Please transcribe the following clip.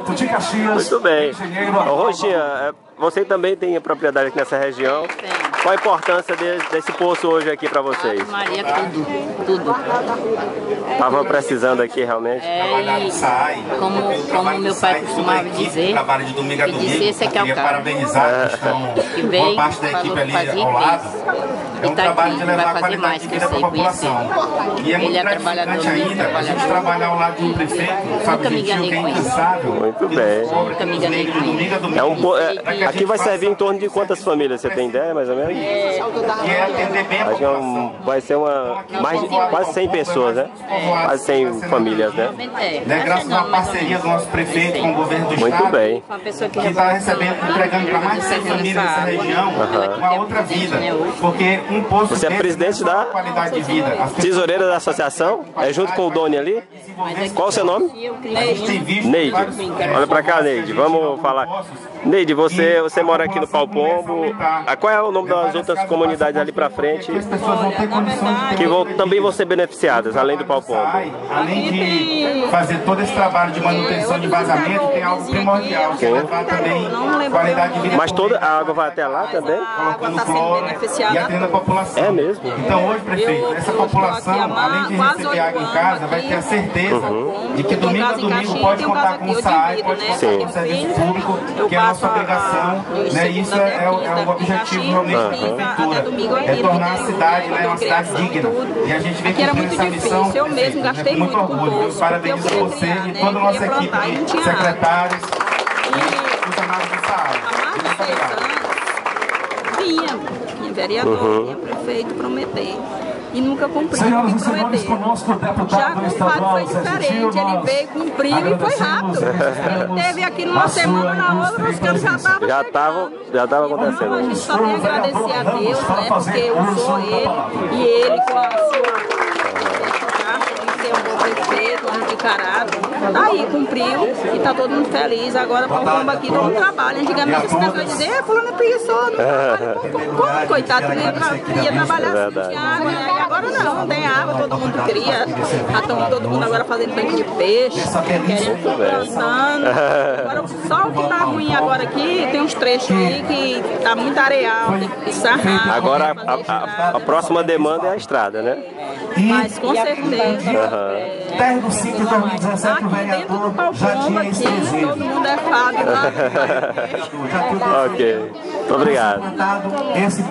Peixoto de Caxias. Muito bem. engenheiro Ô. Roxinha, é, você também tem propriedade aqui nessa região. Tenho. Qual a importância de- desse poço hoje aqui para vocês? Maria, tudo, tudo. Tava precisando aqui realmente. É, trabalhar e como, como meu pai costumava dizer, trabalha de domingo a domingo. disse esse aqui é o cara. parabenizar que estão Que boa veio, parte da equipe ali ao lado. É um tá trabalho aqui, de vai levar fazer qualidade mais de que vida para a população. E é muito Ele é gratificante trabalhador, ainda a gente trabalhar ao lado de um prefeito, Fábio me Gentil, enganei que é com isso. incansável. Muito bem. É um, po- é, aqui vai servir em torno de quantas famílias? Você tem ideia, mais ou menos? E é atender bem a Acho que é um, vai ser uma mais de quase 100 pessoas, né? Quase 100 famílias, né? É, Né, graças a uma parceria do nosso prefeito com o governo do Muito estado, bem. Uma pessoa que está recebendo, entregando para mais de 100 famílias dessa região uma outra vida. Porque um Você é presidente da- Tesoureira da associação? É junto com o Doni ali? Qual o seu nome? a visto Neide. Olha pra cá, Neide. Vamos falar. Neide, você, você mora aqui no Palpombo. Ah, Qual é o nome das outras comunidades ali pra frente que vão, também vão ser beneficiadas, além do Palpombo? Além de fazer todo esse trabalho de manutenção de vazamento, tem algo primordial, que é levar também qualidade de vida. Mas toda a água vai até lá também? colocando cloro e atendendo a população. É mesmo? Então hoje, prefeito, essa população, além de receber água em casa, vai ter a certeza Uhum. de que domingo a domingo pode contar com o SAI, pode contar Sim. com o serviço público, que é a nossa obrigação, né? Isso é, é o- é o objetivo realmente da prefeitura, é tornar a cidade né, uma cidade digna. E a gente vem cumprindo essa missão, eu mesmo gastei né, com muito orgulho. poço, Eu parabenizo porque eu você e toda a né, nossa equipe de secretários E funcionários do SAI. há mais de Muito seis obrigado. anos, vinha, vinha vereador, Uhum. vinha prefeito prometer. E nunca cumpriu Senhoras o e que senhores, prometeu. conosco o Já deputado com o estadual foi diferente, ele veio, cumpriu e foi rápido. Ele teve aqui numa a semana, na outra, os caras já estavam Já chegando. estava já tava Então, a gente acontecendo. só tem a agradecer a Deus, né? Porque uso usou ele e ele com a sua de ser um bom de caráter. Tá aí, cumpriu e tá todo mundo feliz. Agora com o bomba aqui, todo mundo trabalha. Antigamente esse pessoal dizia, é, fulano é preguiçoso, não trabalha. Como, como, coitado, ia, tra- ia trabalhar não tinha água, né? E agora não, não tem água, todo mundo cria. Estão todo mundo agora fazendo tanque de peixe, querendo plantando. Agora só o que tá ruim agora aqui, tem uns trechos aí que tá muito areal, tem que sarrar. Agora a, a- a próxima demanda é a estrada, né? Mas com certeza. Término 5 de 2017, o do vereador já tinha aqui, esse desejo. todo mundo é Fábio lá. Já tinha Ok. Muito obrigado. plantado esse